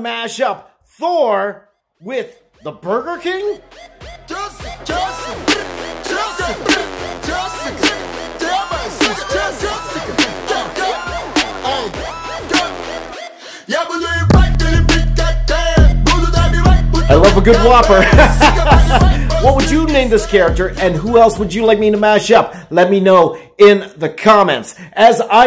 mash up Thor with the Burger King? I love a good Whopper. what would you name this character and who else would you like me to mash up? Let me know in the comments. As I